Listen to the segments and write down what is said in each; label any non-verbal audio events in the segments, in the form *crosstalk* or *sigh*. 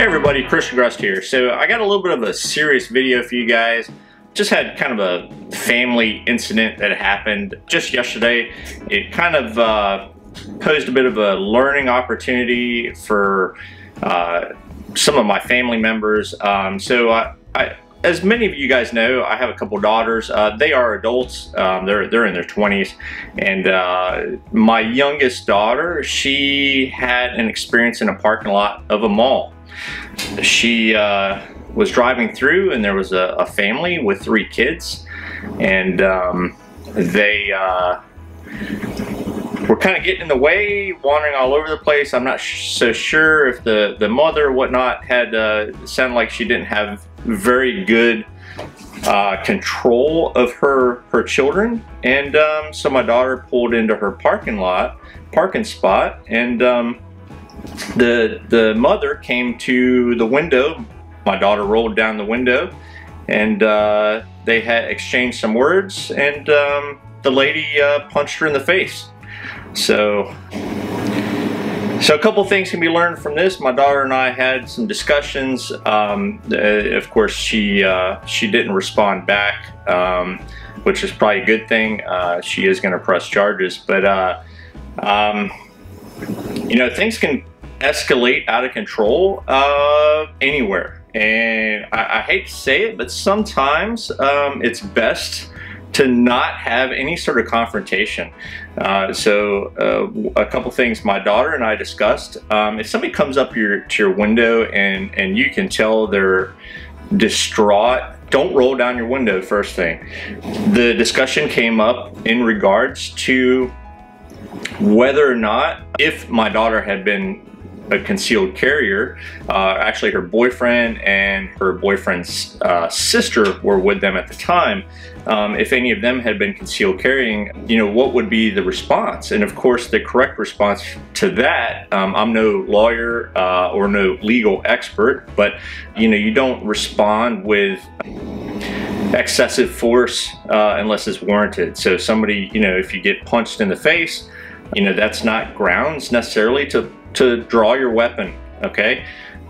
Hey everybody, Christian Grest here. So I got a little bit of a serious video for you guys. Just had kind of a family incident that happened just yesterday. It kind of uh, posed a bit of a learning opportunity for uh, some of my family members. Um, so I, I, as many of you guys know, I have a couple daughters. Uh, they are adults. Um, they're they're in their 20s, and uh, my youngest daughter, she had an experience in a parking lot of a mall she uh, was driving through and there was a, a family with three kids and um, they uh, were kind of getting in the way, wandering all over the place. I'm not so sure if the, the mother or whatnot had uh, sounded like she didn't have very good uh, control of her, her children. And um, so my daughter pulled into her parking lot, parking spot, and um, the the mother came to the window. My daughter rolled down the window, and uh, they had exchanged some words. And um, the lady uh, punched her in the face. So, so a couple things can be learned from this. My daughter and I had some discussions. Um, uh, of course, she uh, she didn't respond back, um, which is probably a good thing. Uh, she is going to press charges, but. Uh, um, you know, things can escalate out of control uh, anywhere. And I, I, hate to say it, but sometimes um, it's best to not have any sort of confrontation. Uh, so uh, a couple things my daughter and I discussed. Um, if somebody comes up your, to your window and, and you can tell they're distraught, don't roll down your window first thing. The discussion came up in regards to whether or not if my daughter had been a concealed carrier. Uh, actually, her boyfriend and her boyfriend's uh, sister were with them at the time. Um, if any of them had been concealed carrying, you know, what would be the response? And of course, the correct response to that, um, I'm no lawyer uh, or no legal expert, but you know, you don't respond with excessive force uh, unless it's warranted. So somebody, you know, if you get punched in the face, you know, that's not grounds necessarily to to draw your weapon, okay?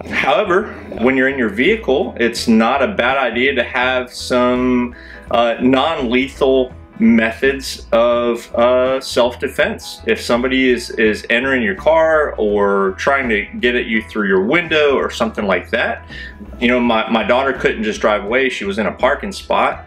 However, when you're in your vehicle, it's not a bad idea to have some uh, non-lethal methods of uh, self-defense. If somebody is, is entering your car or trying to get at you through your window or something like that, you know, my, my daughter couldn't just drive away. She was in a parking spot.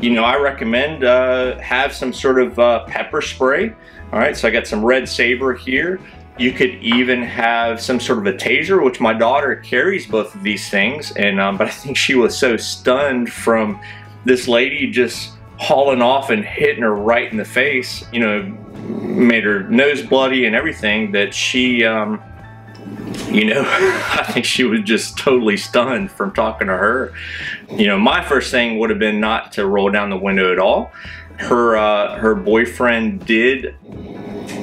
You know, I recommend uh, have some sort of uh, pepper spray. All right, so I got some red saber here. You could even have some sort of a taser, which my daughter carries both of these things. And um, but I think she was so stunned from this lady just hauling off and hitting her right in the face. You know, made her nose bloody and everything. That she, um, you know, *laughs* I think she was just totally stunned from talking to her. You know, my first thing would have been not to roll down the window at all. Her uh, her boyfriend did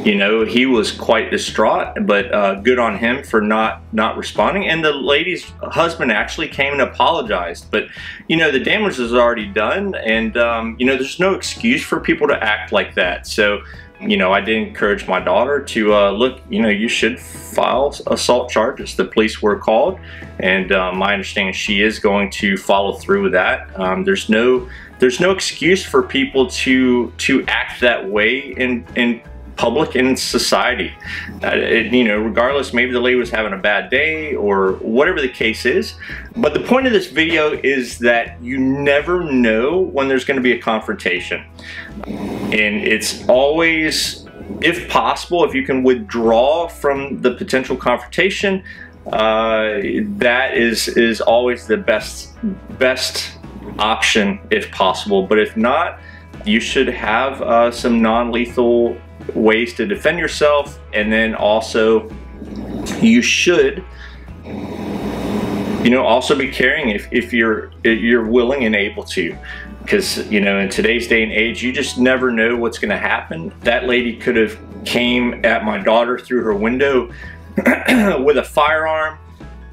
you know he was quite distraught but uh, good on him for not not responding. And the lady's husband actually came and apologized but you know the damage is already done and um, you know there's no excuse for people to act like that. So you know I did encourage my daughter to uh, look you know you should file assault charges. The police were called and uh, my understanding she is going to follow through with that. Um, there's no there's no excuse for people to to act that way in in public and society. Uh, it, you know, regardless, maybe the lady was having a bad day or whatever the case is. But the point of this video is that you never know when there's going to be a confrontation. And it's always, if possible, if you can withdraw from the potential confrontation, uh, that is is always the best best option if possible. But if not, you should have uh, some non-lethal ways to defend yourself and then also you should you know also be carrying if, if you're if you're willing and able to because you know in today's day and age you just never know what's going to happen that lady could have came at my daughter through her window *clears throat* with a firearm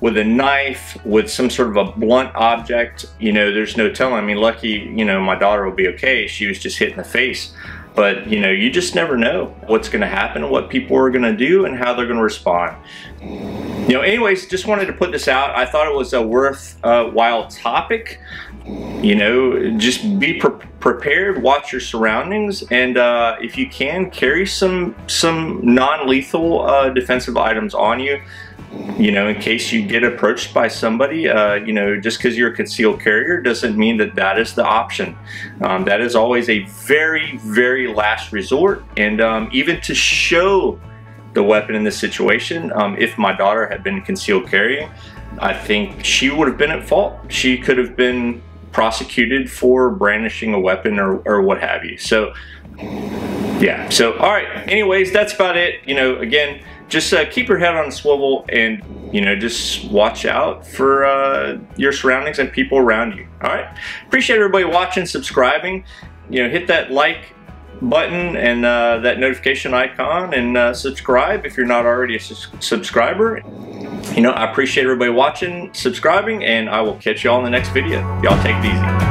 with a knife, with some sort of a blunt object, you know, there's no telling. I mean, lucky, you know, my daughter will be okay. She was just hit in the face. But you know, you just never know what's going to happen, what people are going to do, and how they're going to respond. You know, anyways, just wanted to put this out. I thought it was a worthwhile topic. You know, just be pre prepared, watch your surroundings, and uh, if you can, carry some some non-lethal uh, defensive items on you you know, in case you get approached by somebody, uh, you know, just because you're a concealed carrier doesn't mean that that is the option. Um, that is always a very, very last resort. And um, even to show the weapon in this situation, um, if my daughter had been concealed carrying, I think she would have been at fault. She could have been prosecuted for brandishing a weapon or, or what have you. So, yeah. So, all right. Anyways, that's about it. You know, again, just uh, keep your head on a swivel and you know just watch out for uh, your surroundings and people around you all right? Appreciate everybody watching subscribing you know hit that like button and uh, that notification icon and uh, subscribe if you're not already a su subscriber. You know I appreciate everybody watching subscribing and I will catch you all in the next video. Y'all take it easy